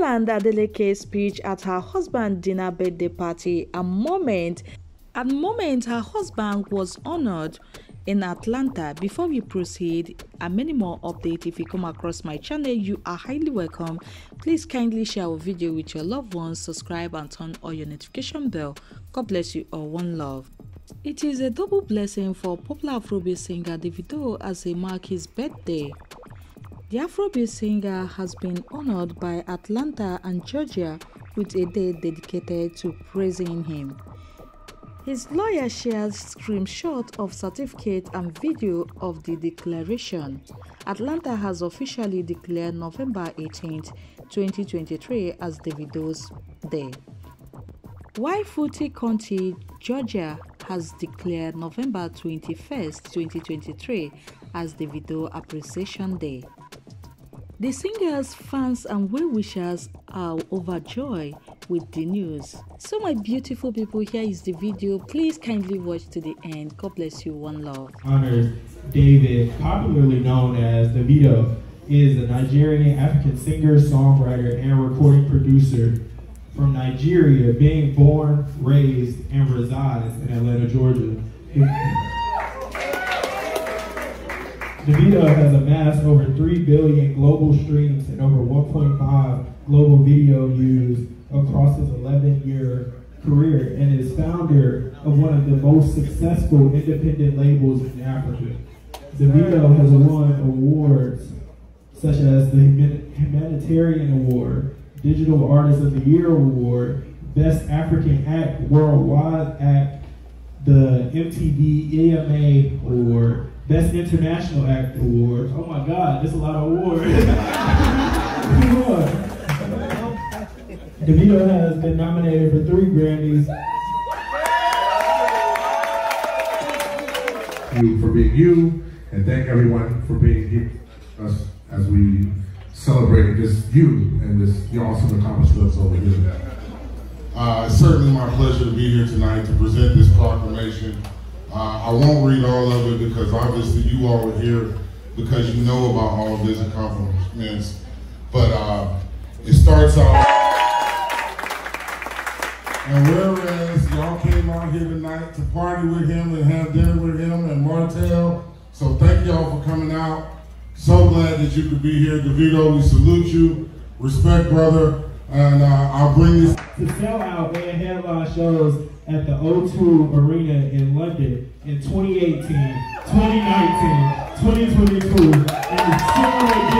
Yolanda Adeleke's speech at her husband dinner birthday party a moment at moment her husband was honored in Atlanta. Before we proceed, and many more updates, if you come across my channel, you are highly welcome. Please kindly share our video with your loved ones, subscribe and turn on your notification bell. God bless you all. One love. It is a double blessing for popular Afrobeat singer Davido as they mark his birthday. The Afrobeat singer has been honored by Atlanta and Georgia with a day dedicated to praising him. His lawyer shares screenshot of certificate and video of the declaration. Atlanta has officially declared November 18, 2023 as Davido's Day. While Fulton County, Georgia has declared November 21, 2023 as Davido Appreciation Day. The singer's fans and well-wishers are overjoyed with the news. So my beautiful people, here is the video. Please kindly watch to the end. God bless you. One love. Honors David, popularly known as Davido, is a Nigerian African singer, songwriter, and recording producer from Nigeria, being born, raised, and resides in Atlanta, Georgia. Davido has amassed over 3 billion global streams and over 1.5 global video views across his 11-year career and is founder of one of the most successful independent labels in Africa. Davido has won awards such as the Humanitarian Award, Digital Artist of the Year Award, Best African Act Worldwide Act, the MTV EMA Award, Best International Act Award. Oh my God, there's a lot of awards. Davido has been nominated for three Grammys. Thank You for being you, and thank everyone for being here us as we celebrate this you and this your awesome accomplishments over here. Uh, it's certainly my pleasure to be here tonight to present this proclamation uh, I won't read all of it because obviously you all are here because you know about all of his accomplishments. But uh, it starts off. And whereas y'all came out here tonight to party with him and have dinner with him and Martell, so thank y'all for coming out. So glad that you could be here. Davido, we salute you. Respect, brother. And uh, I'll bring this. To sell out and headline shows at the O2 Arena in London in 2018, 2019, 2022, and still again in 2024.